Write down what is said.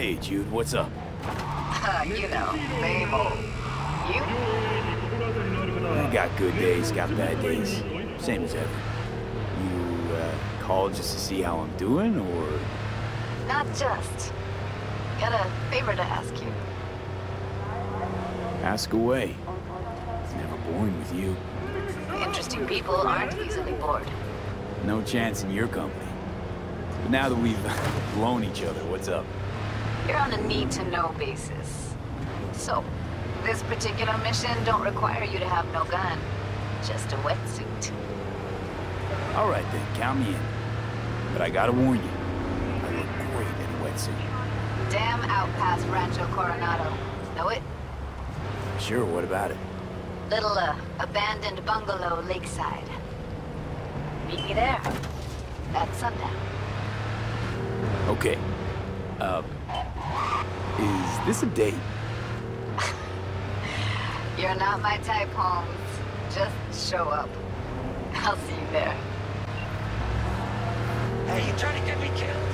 Hey, Jude, what's up? Uh, you know, old. You? I got good days, got bad days. Same as ever. You, uh, called just to see how I'm doing, or... Not just. Got a favor to ask you. Ask away. It's never boring with you. Interesting people aren't easily bored. No chance in your company. But now that we've blown each other, what's up? You're on a need-to-know basis. So, this particular mission don't require you to have no gun. Just a wetsuit. All right then, count me in. But I gotta warn you, I look great in a wetsuit. Damn out past Rancho Coronado. Know it? Sure, what about it? Little, uh, abandoned bungalow lakeside. Meet me there. At sundown. Okay. Uh, is this a date? You're not my type, homes. Just show up. I'll see you there. Hey, you trying to get me killed?